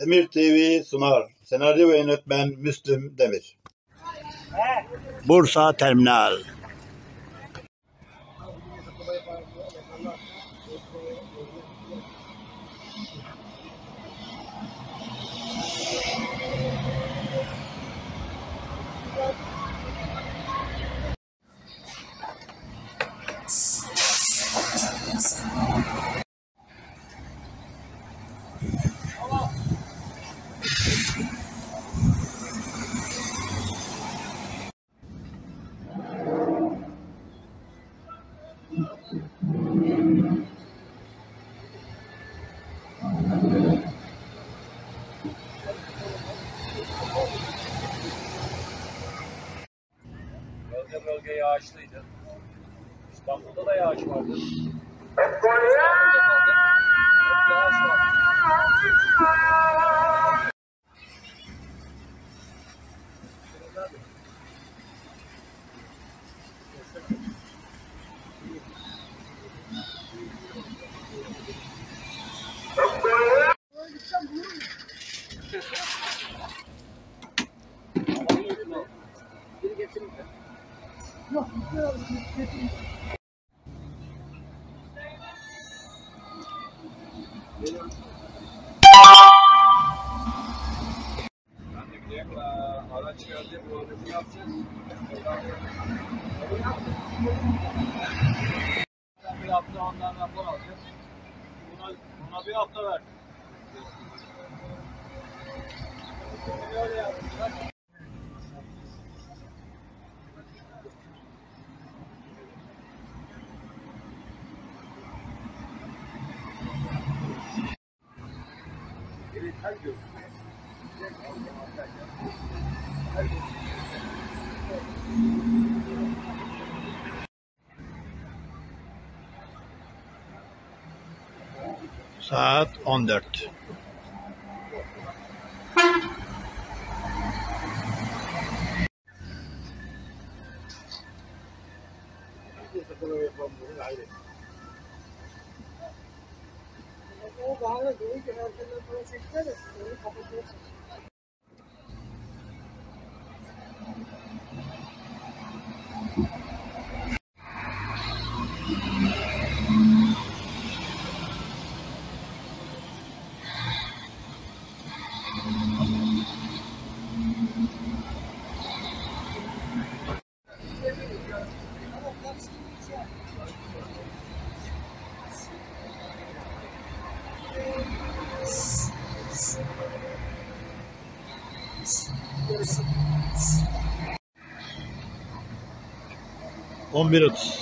Demir TV sunar. Senaryo ve yönetmen Müslüm Demir. Bursa Terminal. Bölge bölge yağışlıydı. İstanbul'da da yağış vardı. Hep yağış var. Bir hafta ondan rapor alacağız. Buna, buna bir hafta ver. Öyle yapacağız. Saat 14. 1 minute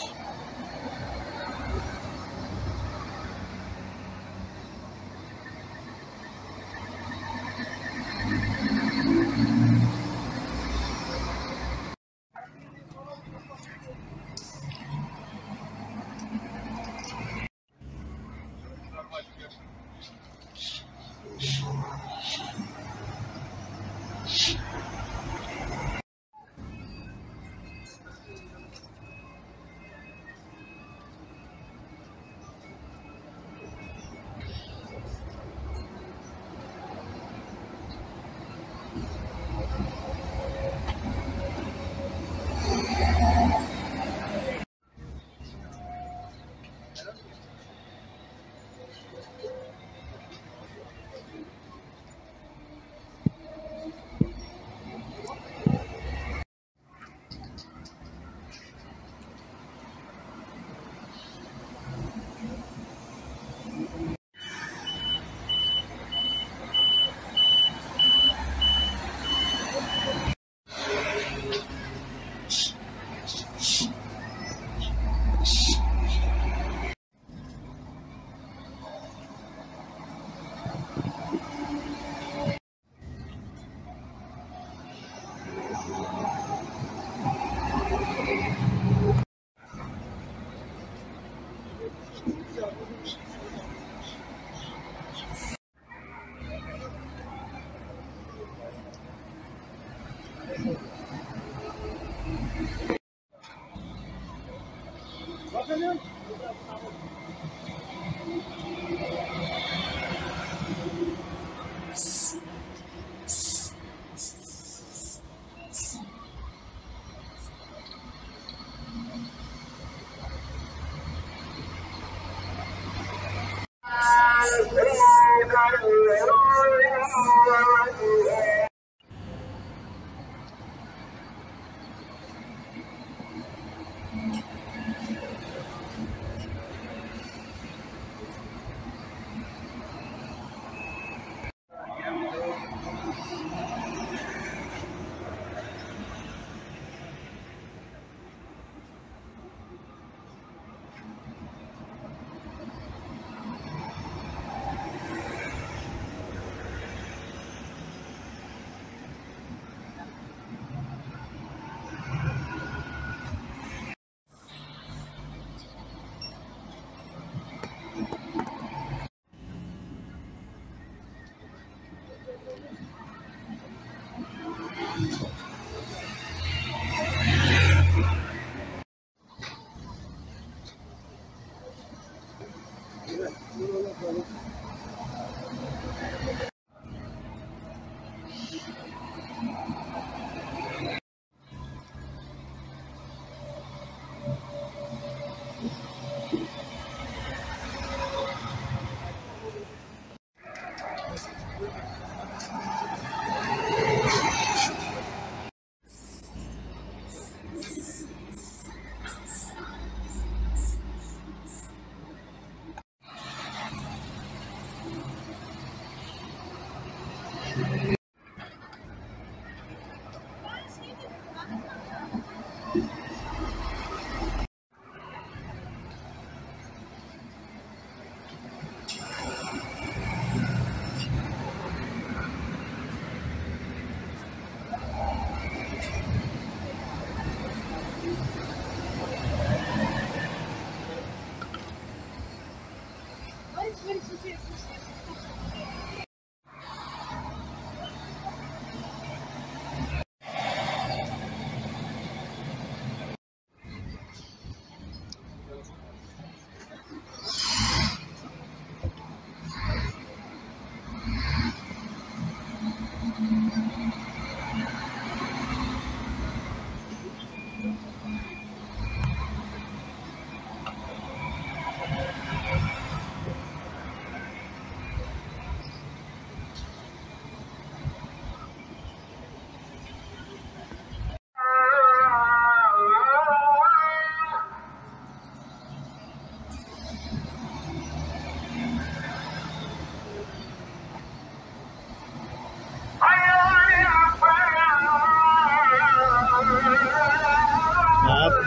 Смотрите, смотрите, смотрите, смотрите.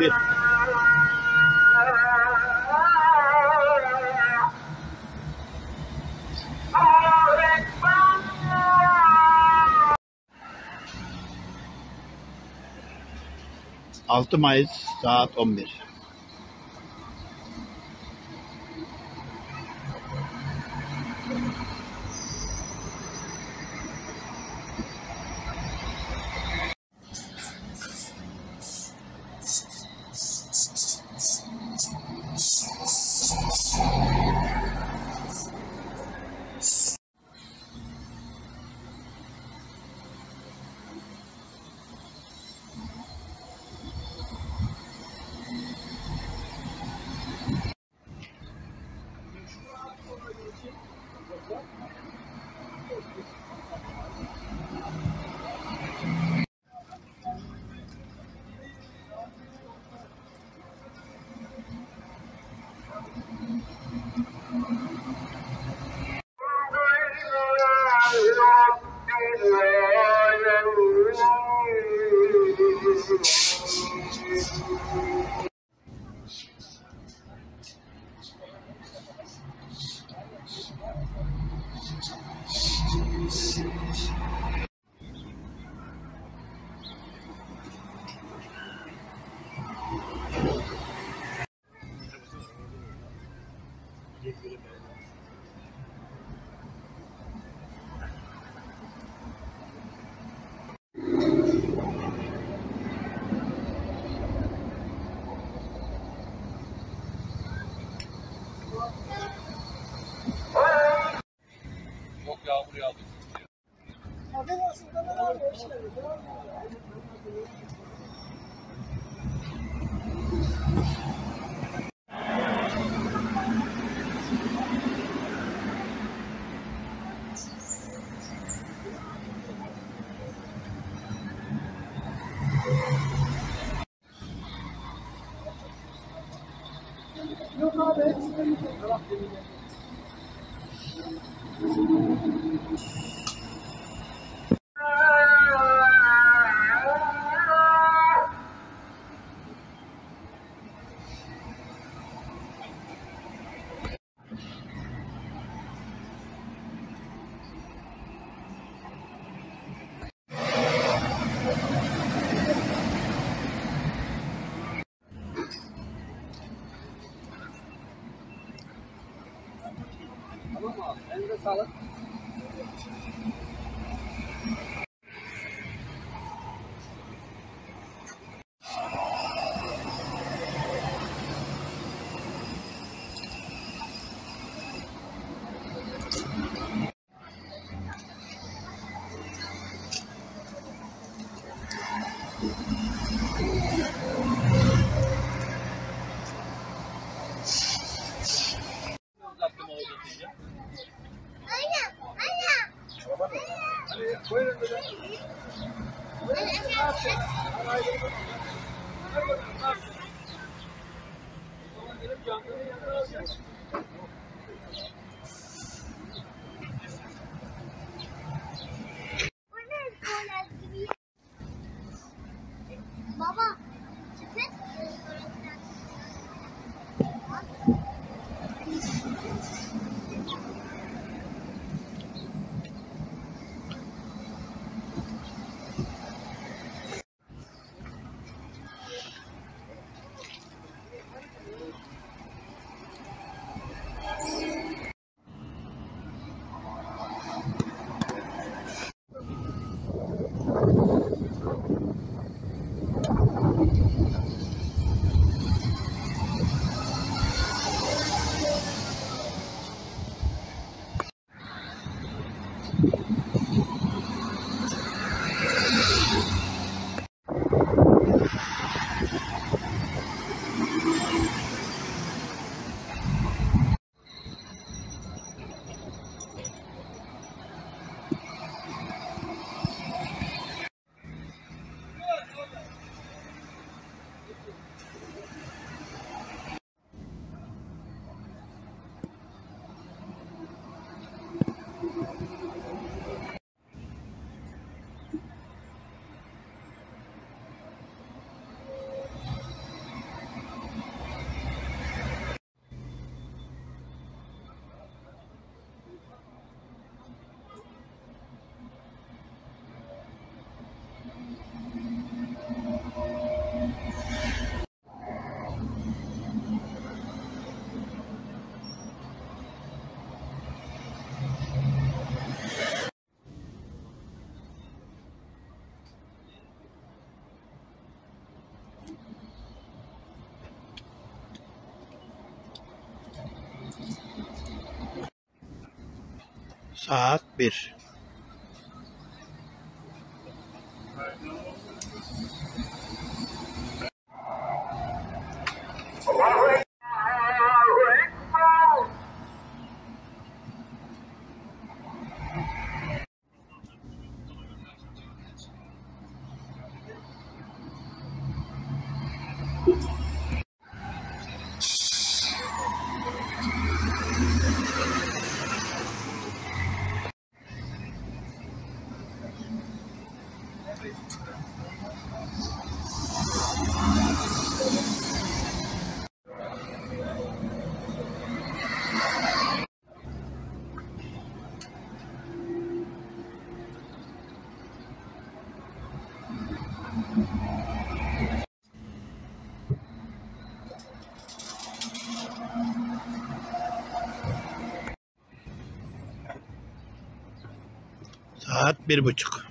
1. Altı Mayıs saat 11. Yok abi, hepsini Tamam mı abi? Saat 1. Saat bir buçuk.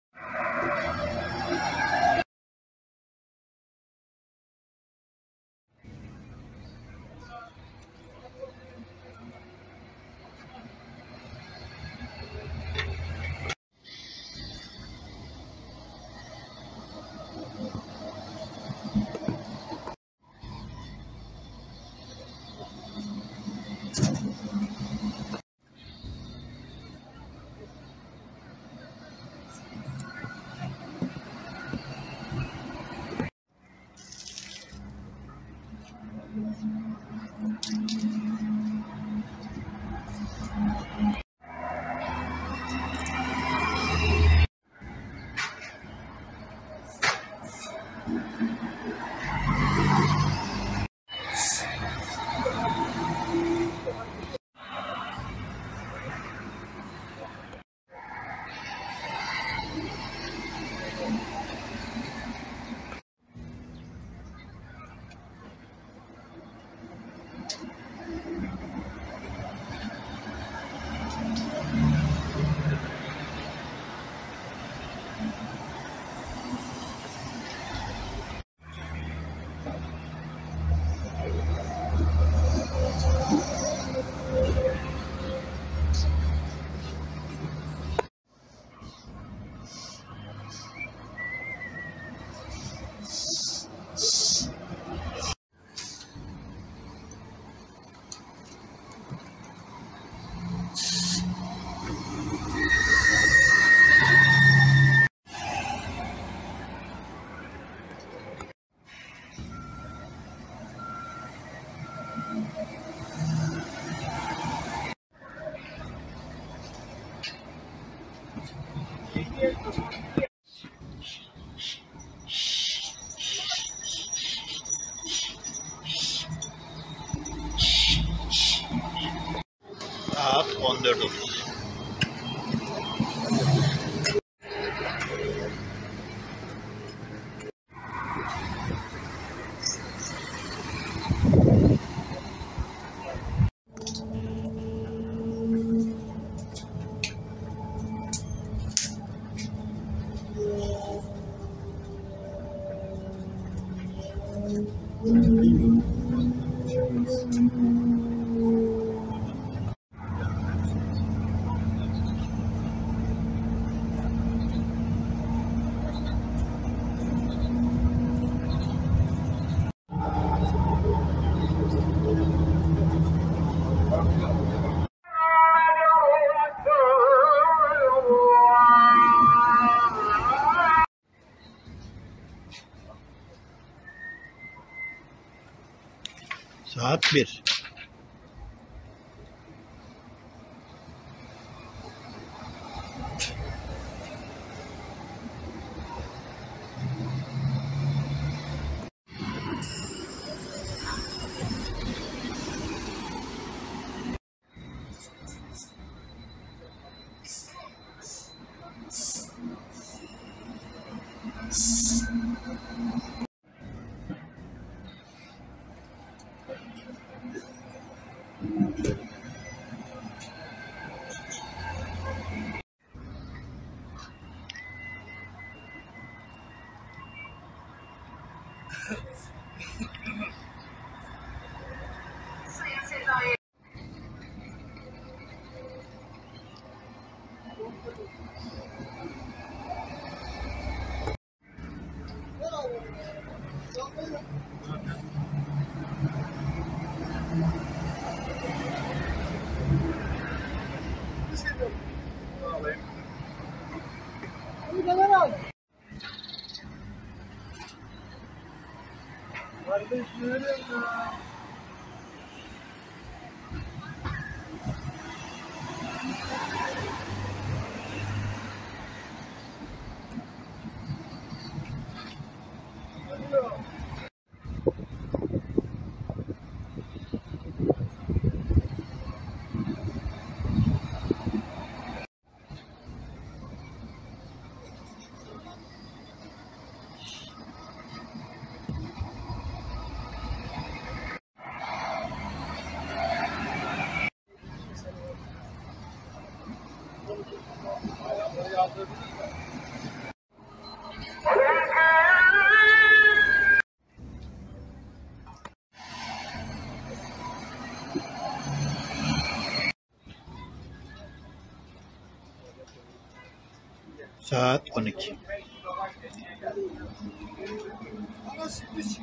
Saat 1. 那个 Saat 12. Ama sürpriz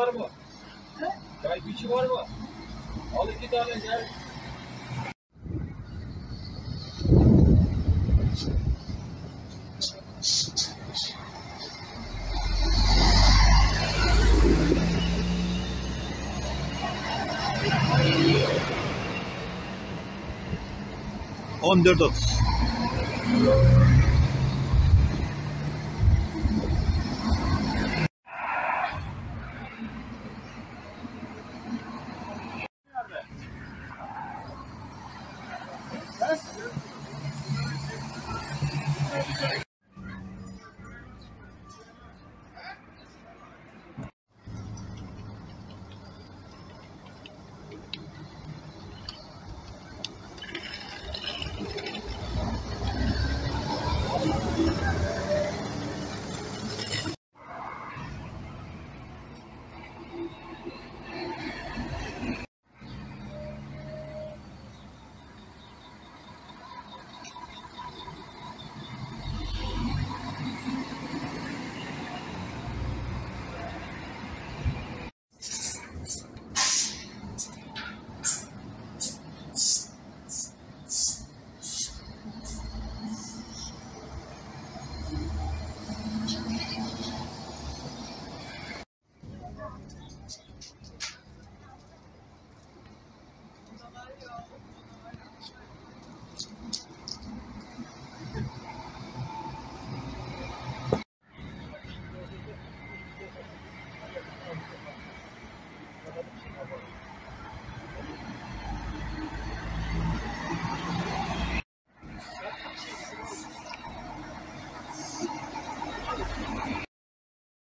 var mı? Çay fişi var mı? Al iki tane gel. On dört otuz.